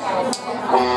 We